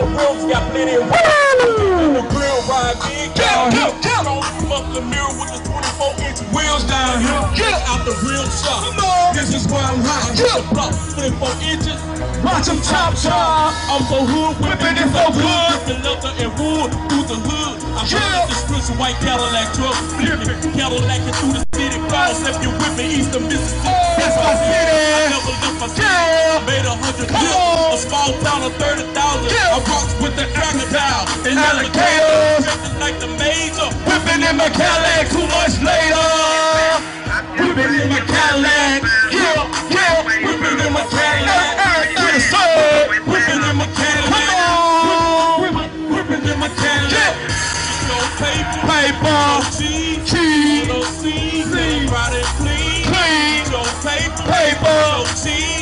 Get some got plenty of in the grill, ride big down here. Strong muscle mirror with the 24 inch wheels down here. Get out the real shop. This is why I'm hot. Get the block 24 inches. Watch them chop chop. I'm so hood, Whipping it so good. Whipping leather and wood through the hood. I'm Yeah. the streets of white Cadillac truck. Flipping Cadillac through the city. Bounce if you whip me eastern Mississippi. That's my city. I never left my city. Yeah. I made a hundred Come deals. on. A small town of 30,000. Yeah. I rocks with the crocodile. And Alligators. Like the major. Whipping in my Cadillac too much later. Whipping in my Cadillac. Yeah, yeah. Whipping in my Cadillac. Whipping in my Cadillac. Whipping, in my Cadillac. Paper. Paper. Cheese. Cheese. No seeds. Friday clean. Clean. Paper. Paper. Cheese.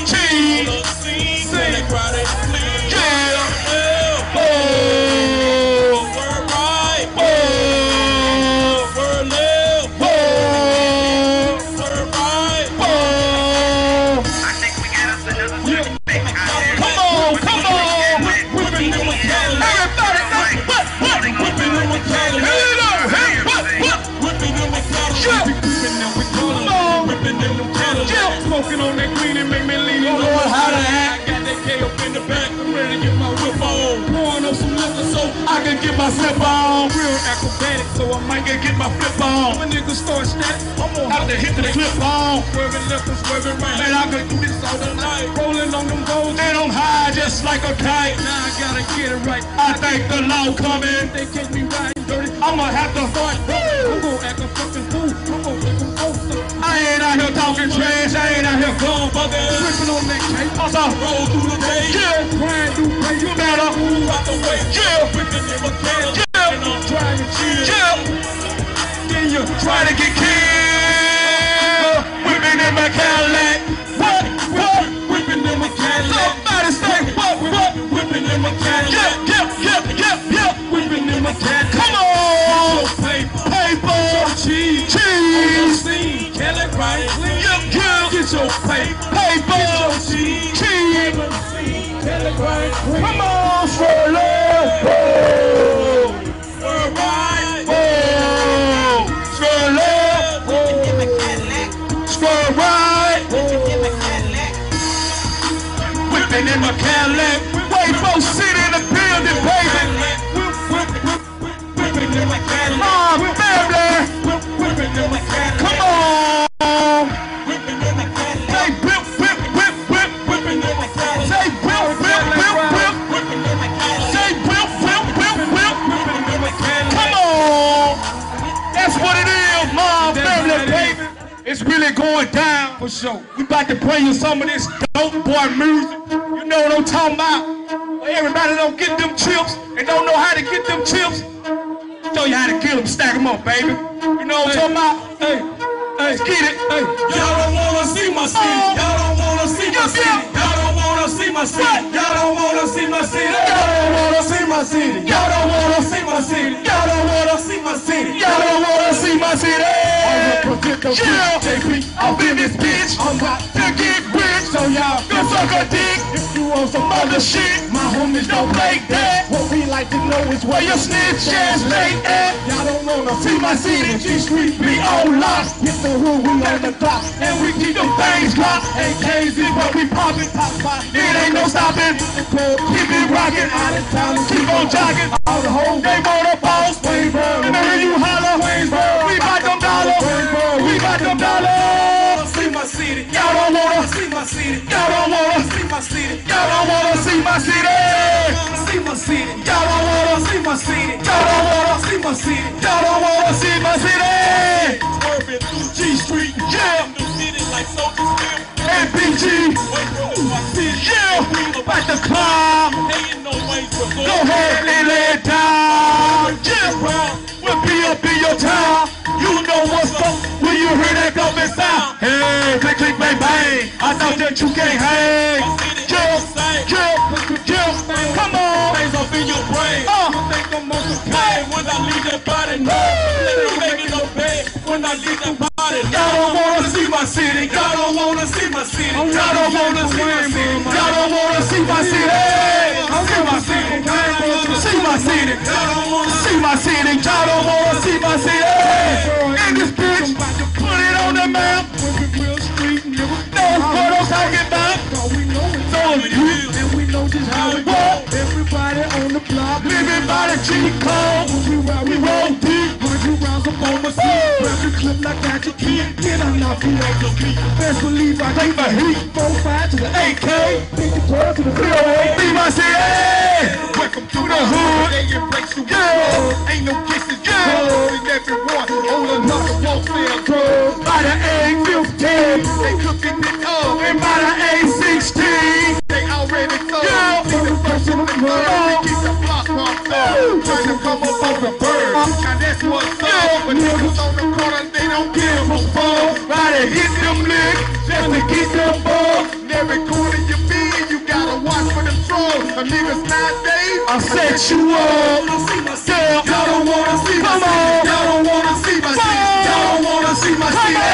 I can get my slip on. real acrobatic. So I might get get my flip on. When niggas start static, I'm gonna Have to hit the clip on. Swerving left and swerving right. Man, I can do this all the night. Rolling on them goals. And I'm high just like a kite. Now I gotta get it right. I think the law coming. They catch me riding dirty. I'ma have to fight. I'm gonna act a fucking fool. I'm gonna make them. I ain't out here talking trash. I ain't out here gun bugging. Tripping on that cake. Also, Roll through the day. yeah, Grind through pay. you better. Move out the way. Yeah. Whipping in my can. Yeah. And I'm trying to chill. Yeah, Then you try to get killed. Whipping in my Cadillac. What? What? Whipping in my Cadillac. Somebody say what? What? Whipping in my Cadillac. yeah, yeah, yeah, yeah. Whipping in my Cadillac. Come on. Paper. Paper. Cheese. Cheese. Scene. Cadillac riding clean. Yeah, yeah. Get your. Paper. Oh. Oh. in my Cadillac. Folks, sit in the building, baby. My family. Come on. Really going down. For sure. We about to play you some of this dope boy music. You know what I'm talking about? Everybody don't get them chips and don't know how to get them chips. Show you how to get them, stack them up, baby. You know what I'm talking about? Hey, hey, Let's get it. hey. Y'all don't wanna see my city. Oh. Y'all don't wanna see my city. Y'all don't wanna see my city. Y'all don't wanna see my city. Y'all don't wanna see my city. Y'all don't wanna see my city. Y'all don't wanna see my city. Y'all don't wanna see my city. Yeah. Take me Up in this bitch. I'm about To get rich. so y'all Go suck a dick. If you want some Other shit. my homies Don't play that. What we like to know is Where your snitch ass lay at. Y'all don't wanna See my city, G Street, be on lock. Get the hood, we on the clock. And we keep them things locked. Ain't crazy, But we poppin', pop by. it ain't no stopping. Keep it rockin', Out of town, keep on jogging. all the whole They on a Y'all don't wanna see my city. See my city. Y'all don't wanna see my city. Y'all don't wanna see my city. Y'all don't wanna see my city. Swerving through G Street, yeah. The city like soldiers feel. MPG. Yeah. About to climb. Go ahead and lay it down. Yeah. We'll be up in your town. You know what's up when you hear that government sound. Hey, click, click, bang, bang. I thought that you can't hang. I leave that body. No, let me make it no bed when I leave that body. Y'all don't wanna see my city. Y'all don't wanna see my city. Y'all don't wanna see my city. Y'all don't wanna see my city. See my city. See my city. See my city. Y'all don't wanna see the block, Living by the G code. We roll deep. hundred rounds up on my seat. Grab the clip like that you can't get I knock you off your feet. Best believe I Take my heat. Four five to the. AK. Take the twelve to the three oh eight. See my city. Welcome to the hood. They embrace you. Yeah. Ain't no kisses. Yeah. Calling everyone. Hold another sell drugs. By the A15. They cooking it up. And by the A16. But niggas on the corner, they don't give a fuck. Gotta hit them licks just to get them bugs. In every corner you be, you gotta watch for the trolls. A niggas nowadays, I'll set you up. Y'all don't wanna see my Come on. Y'all don't wanna see my. Y'all don't wanna see my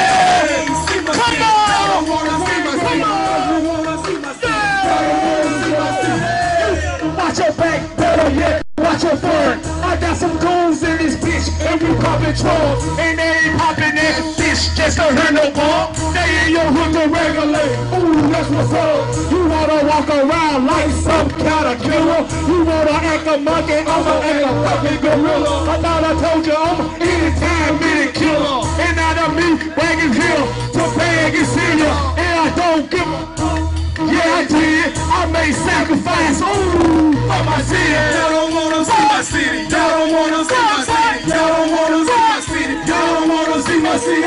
poppin' trolls. And they ain't poppin' that bitch just to hurt no ball. They in your hood to regulate. Ooh, that's what's up. You wanna walk around like some kind of killer. You wanna act a monkey, I'ma act a fucking gorilla. I thought I told you I'm anytime minute killer. And now that me wagging here to beg and see ya. And I don't give a yeah, I did. I made sacrifice. Ooh, for my city. Y'all don't wanna see my city. Y'all don't wanna see my city. Y'all don't wanna my city.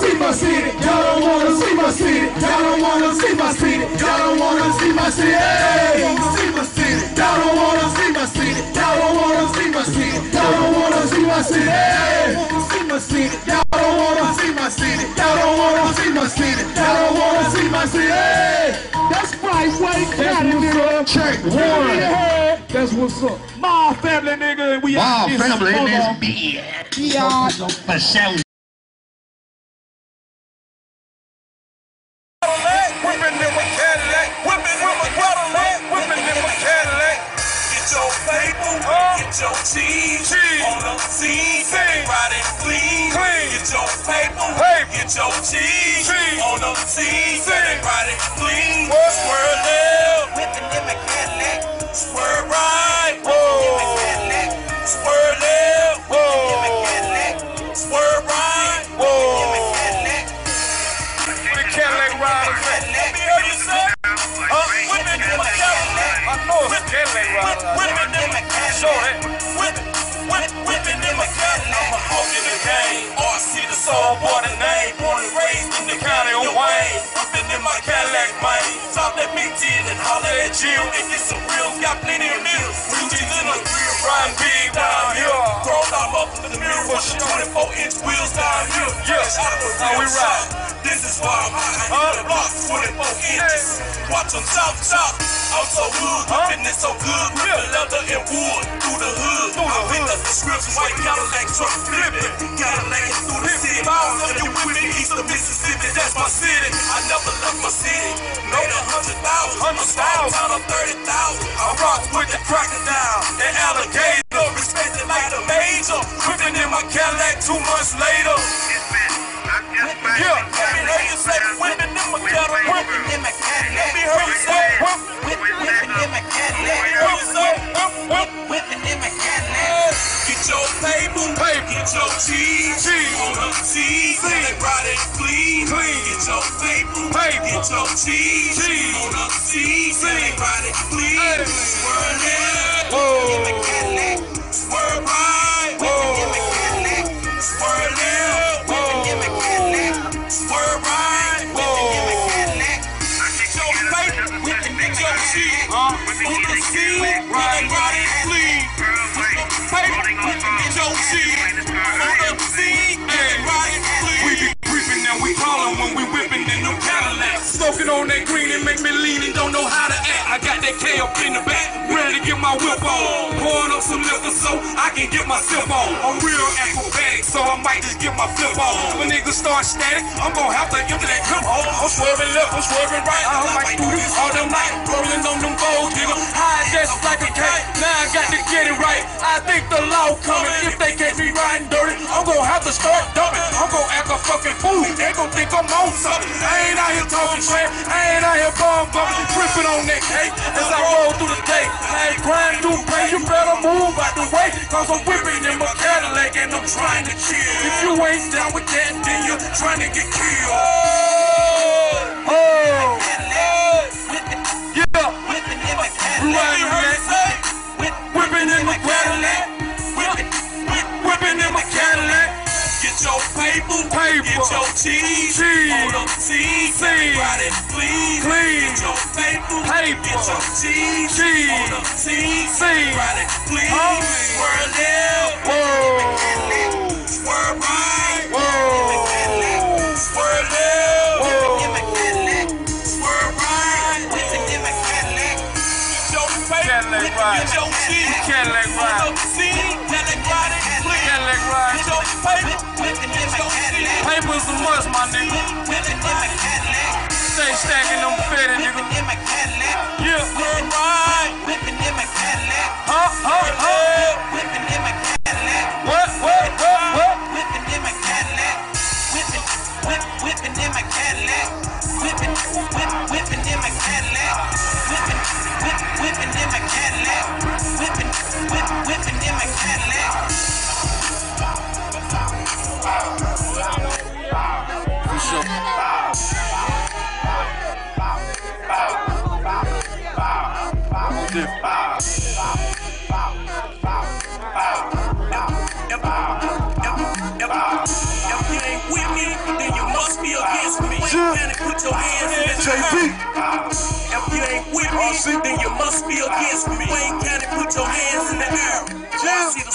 See my city. Y'all don't wanna see my city. Y'all don't wanna see my city. Y'all don't wanna see my city. See my city. Y'all don't wanna see my city. Y'all don't wanna see my city. Y'all don't wanna see my city. See my city. Y'all don't wanna see my city. Y'all don't wanna see my city. Y'all don't wanna see my city. That's right, Wayne County, nigga. Check One. That's what's up. My family, nigga. We out Wow, this family in this mother- bitch. For sure. Get your cheese, on the scene, ride it clean. Get your paper, get your cheese, on the scene, ride it clean. Swerve left, Whipping in my Cadillac. swerve right, In my Cadillac. swerve left, In my Cadillac. swerve right. In my Cadillac. The Cadillac riders, let me hear you say, huh? Whipping in my Cadillac. I know it's a Cadillac rider. Whipping in my Cadillac. Show that. Whipping, whipping, whipping in my Cadillac. I'm a hawk in the game. RC the soul, boy the name. Born and raised in the county of Wayne. Whipping in my Cadillac, man. Stop that big T and holler at Jill. And get some real, got plenty for 24 inch wheels down here. Yes, how we ride. This is why I'm high the block, 24 inches. Watch them chop chop. I'm so good, whipping it so good. Ripping leather and wood through the hood. through I picked up the scripts, white Cadillac truck flipping. Cadillac through the city. Miles of you with me, east of Mississippi. That's my city. I never left my city. Made a hundred thousand. I'm small town of 30,000. I rock with the crocodile and alligator. Respected like the major. Whipping in my Cadillac two months later. Yeah, let me hear you say whipping in my Cadillac. Whipping in my Cadillac. Let me hear you say whip, Whipping, whipping in my Let me Cadillac. hear you say whip, whip. Whipping in my Cadillac. Get your paper, get your cheese, on the cheese, they ride it clean. Get your paper, get your cheese, on the cheese, they ride it clean. Swerve left, In my Cadillac. swerve right, on that green and make me lean and don't know how to act. I got that K up in the back, ready to get my whip on. Pouring up some liquor so I can get my sip on. I'm real acrobatic, so I might just get my flip on. When niggas start static, I'm gonna have to empty that clip hole. I'm swerving left, I'm swerving right. I might do this all them night, rolling on them gold digger. High just like a cake. Now I got to get it right. I think the law coming. If they catch me riding dirty, I'm gonna have to start dumping. I'm gonna act a fucking fool. They gon' think I'm on something. I ain't out here talking trash. I ain't out here bum bumping, tripping on that cake as I roll through the day. I ain't crying through pain. You better move out the way, cause I'm whipping in my Cadillac and I'm trying to chill. If you ain't down with that, then you're trying to get killed. Oh, oh, yeah. My Cadillac. riding that? Whip- Whipping in my oh. Cadillac. Whipping, in my Cadillac. Get your paper, Paper. get your cheese, Cheese. hold up, Cheese. everybody clean, Clean. Get your paper, Paper. get your cheese, Cheese. hold up, Cheese. everybody clean, Huh? swirl left, Whoa. Oh. Paper, papers the must, my nigga. Stay stacking them fatty, nigga. Yeah, right. Huh, huh, huh. JP. If you ain't with me, then you must be against me. Wayne County, put your hands.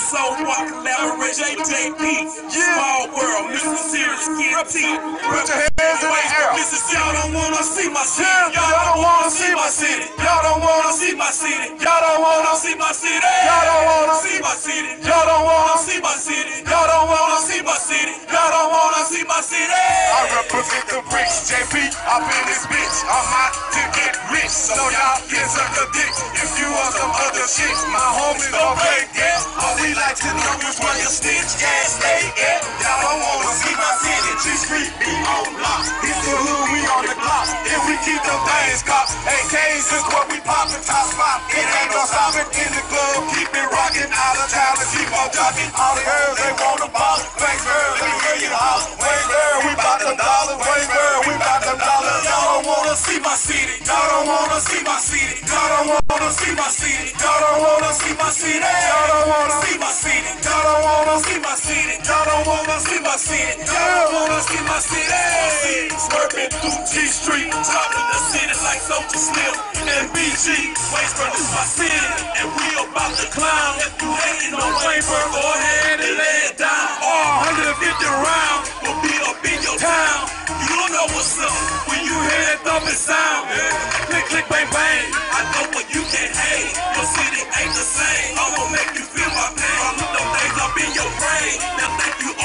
I see the soul walk collaborate, JJP. Small world, Mr. Serious Kid Put your hands in the air. Y'all don't wanna see my city. Y'all don't wanna see my city. Y'all don't wanna see my city. Y'all don't wanna see my city. Y'all don't wanna see my city. Y'all don't wanna see my city. Y'all don't wanna see my city. Y'all don't wanna see my city. I represent the bricks, JP. Up in this bitch. I'm hot to get rich, so y'all can suck a dick. Some other shit, my homies don't play that. All we like to know is where your stitch gas stay at. Y'all don't wanna see my city. G Street be on lock. It's the hood, we on the clock. If we keep them things cops, AKs is what we poppin' top spot. It ain't no stopping in the club. Keep it rockin' out of town and keep on jockin'. All the girls they want to ball. Thanks, girl. Let me hear you holler. Wayne girl, we bout them dollars. Wayne girl, we bout them dollars. Y'all don't wanna see my city. Y'all don't wanna see my city. Y'all don't wanna see my city. Y'all don't wanna see my city. Y'all don't wanna see my city. Y'all don't wanna see my city. Y'all don't wanna see my city. Y'all don't wanna see my city. Swerving through G Street, top the city like Soulja Slim and BG. Waynesboro is my city, and we about to climb. If you hating on Waynesboro, go ahead and lay it down. All 150 rounds will be up in your town. You don't know what's up when you hear that thumping sound. Click,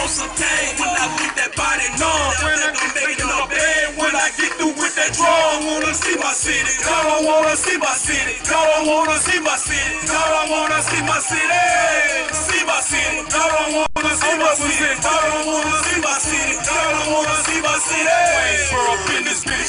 own some cane when I leave that body numb. When I get back in the bed, when I get through with that drum, wanna see my city. Y'all don't wanna see my city. Y'all don't wanna see my city. Y'all don't wanna see my city. See my city. Y'all don't wanna see my city. Y'all don't wanna see my city. Y'all don't wanna see my city.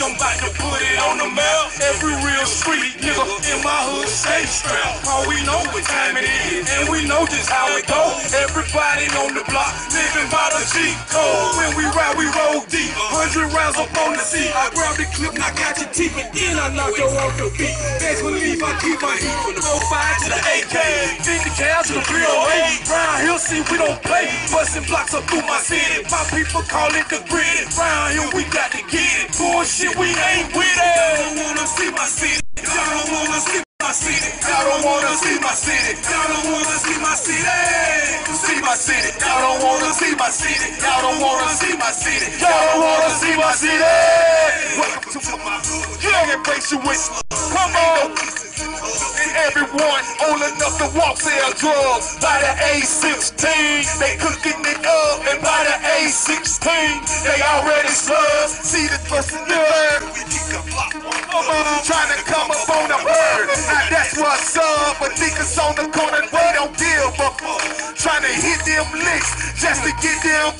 I'm about to put it on the map. Every real street nigga in my hood stay strapped. All we know what time it is, and we know just how it go. Everybody on the block living by the G code. When we ride, we roll deep. Hundred rounds up on the seat. I grab the clip, knock out your teeth, and then I knock your off your feet. Best believe I keep my heat from the 05 to the AK. 50 cal to the 308. Round here, see, we don't play. Busting blocks up through my city. My people call it the grid. Round here, we got to get it. Bullshit, we ain't with it. Y'all don't wanna see my city. Y'all don't wanna see my city. Y'all don't wanna see my city. Y'all don't wanna see my city. See my city. Y'all don't wanna see my city. Y'all don't wanna see my city. Y'all don't wanna see my city. Welcome to my hood. Yeah, embrace you with. Come on. And everyone old enough to walk sell drugs. By the A16, they cooking it up. And by the A16, they already slugged. See the person there. Come on, trying to come up on the bird. Now that's what's up. But niggas on the corner, they don't give a fuck. Trying to hit them licks just to get them.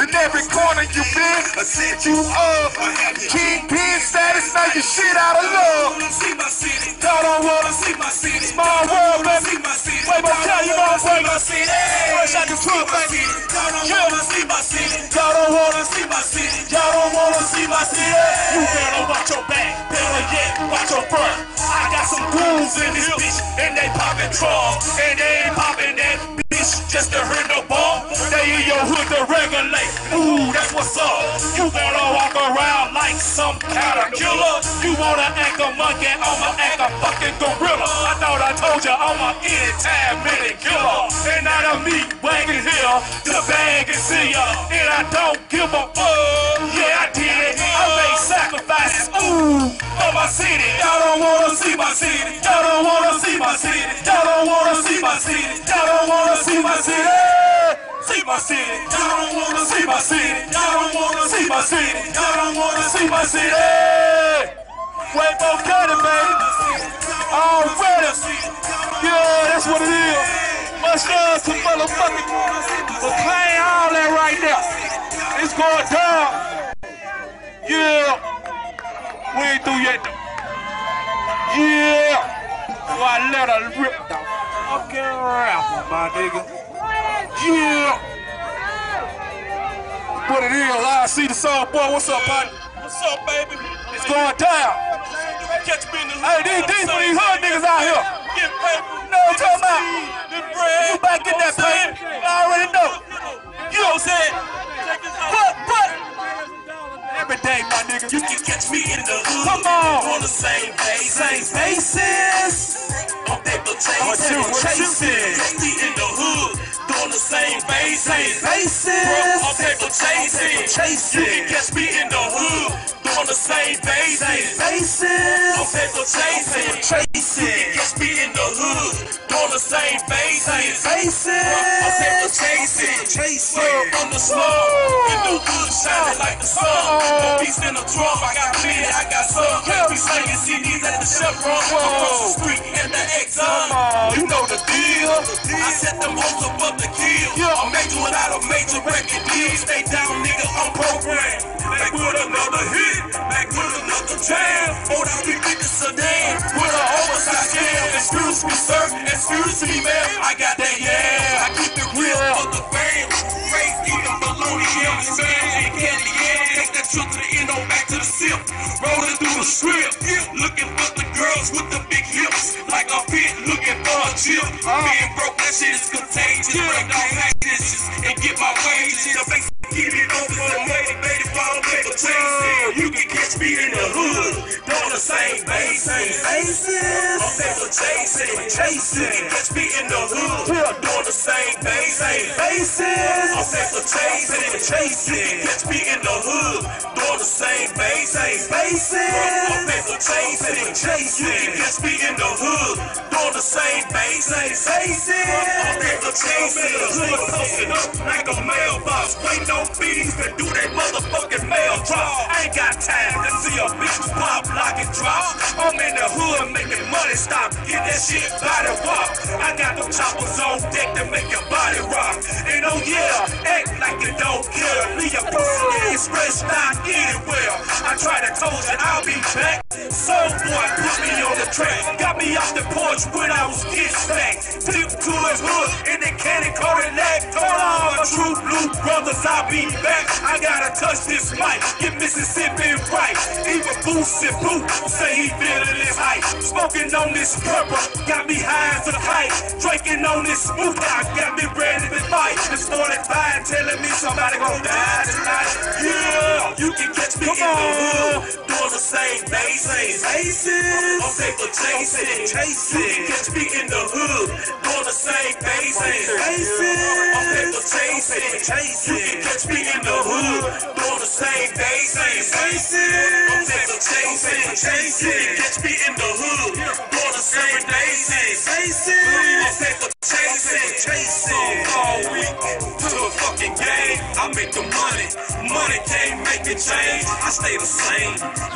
In every corner you been, I set you up. Kingpin status, now you shit out of love. City. Don't wanna see my city. Small world, baby. See my city. Wait, but tell you gonna break my city. Fresh out the truck, baby. Y'all don't wanna see my city. Y'all don't wanna see my city. Y'all don't wanna see my city. You better watch your back, better yet, watch your front. I got some goons in this bitch, and they poppin' trunk, and they ain't poppin' that bitch just to hurt no ball. They in your hood to regulate. Ooh, that's what's up. You wanna walk around like some kind of killer. You wanna act a monkey, I'ma act a fucking gorilla. I thought I told you I'm a anytime minute killer. And out of me wagging here, the bag is here, and I don't give a fuck. Yeah, I did it. I made sacrifices. Ooh, for my city. Y'all don't wanna see my city. Y'all don't wanna see my city. Y'all don't wanna see my city. Y'all don't wanna see my city. See my city. Y'all don't wanna see my city. Y'all don't wanna see my city. Y'all don't wanna see my city. Wait for Cuddy, baby. Already. Yeah, that's what it is. Much love to motherfucking McLean, all that right there. It's going down. Yeah. We ain't through yet though. Yeah. So I let her rip the fucking rapper, my nigga. Yeah. What it is, I see the song, boy. What's up, buddy? What's up, baby? It's going down. Catch me in the Hey, these, these for these hood the same basis. Basis. On paper chasing. Chasing. You can catch me in the hood. Doing the same basis. On Basis. paper chasing. Chasing. Catch me in the hood. Doing the same basis. On paper Basis. chasing. Chasing. Word on the slum. In the hood, shining like the sun. No beast in the drum. I got plenty, I got some. We slinging CDs at the Chevron. Across the street and the Exxon. You know the deal. I set them hoes above the kill. I'm major without a major record deal. Stay down, nigga, on program. Back with another hit. Back with another jam. Hold out, we get the sedan. With an oversized jam. Excuse me, sir. Excuse me, ma'am. I got that, sip. Rolling through the strip. Looking for the girls with the big hips. Like a pit looking for a chip. Ah. Being broke, that shit is contagious. Break off packages and get my wages. The face Keep it open for the motivated ball paper chasing. You can catch me in the the same basis. Basis. On paper chasing, chasing. You can catch me in the hood, doing the same basis. Basis. paper chasing, chasing. You can catch me in the hood, doing the same basis. Basis. paper chasing, chasing. You can catch me in the hood, doing the same basis. Basis. paper chasing, the hood posting up like a mailbox. Waiting on feedings to do that motherfucking mail drop. I ain't got time to see a bitch pop, lock I'm in the hood making money stop. Get that shit body walk. I got them choppers on deck to make your body rock. And oh yeah, act like you don't care. Leave your pussy ass stretched out anywhere. I try to told you I'll be back. So boy track. Got me off the porch when I was get stacked. Tip to his hood in the candy coated leg. Told all my true blue brothers I'll be back. I gotta touch this mic. Get Mississippi right. Even Boosie Boo say he feeling this hype. Smoking on this purple. Got me high as a kite. Drinking on this smooth out. Got me ready to fight. The 45 telling me somebody gon' die tonight. Yeah, you can catch me in the hood. Doing the same basis. Basis. On paper chasing, chasing. You can catch me in the hood, doing the same basis. On paper chasing, chasing. You can catch me in the hood, doing the same faces. I'm paper chasing, chasing. You can catch me in the hood, doing the same faces. I'm paper to a fucking game, I make the money. Money can't make it change. I stay the same.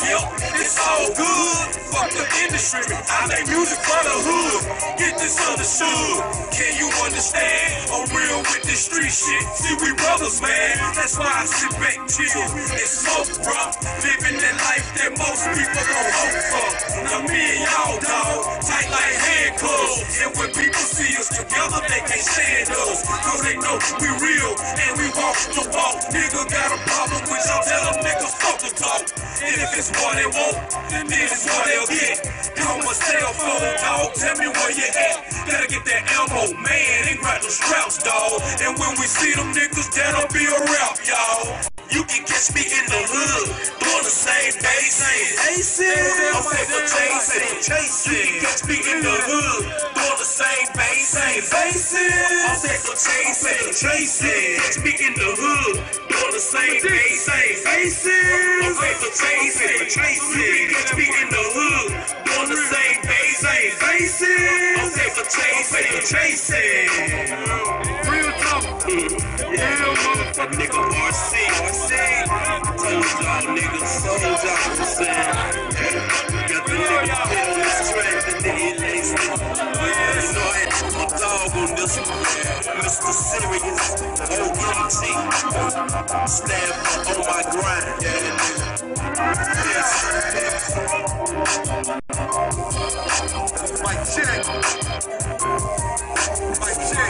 Yep, it's all good. Fuck the industry. I make music for the hood. Get this understood. Can you understand? I'm real with this street shit. See, we brothers, man. That's why I sit back, chill, and smoke, bruh. Living that life that most people don't hope for. Now me and y'all, dog, tight like handcuffs. And when people see us together, they can't stand us. Cause they know we real and we walk the walk. Nigga got a problem with y'all, tell them niggas fuck the talk. And if it's what they want, then it's what they'll get. Call my cell phone, dog. Tell me where you at. Gotta get that ammo, man. Ain't grab the straps, dog. And when we see them niggas, that'll be a rap, y'all. You can catch me in the hood, doing the same day, same faces. I'm paper chasing, chasing. You can catch me in the hood, doing the same same faces. I'm paper chasing, chasing. Me in the hood, doing the same same faces. I'm paper chasing, chasing. You can catch me in the hood, doing the same faces. I'm paper chasing, chasing. Yeah, motherfucker, nigga RC, RC. Told y'all niggas, told y'all what. Got the niggas feeling this track, the nigga. You know I had my dog on this. Mr. Serious, OMG. Stand up on my grind. Yes. Mic check. Mic check.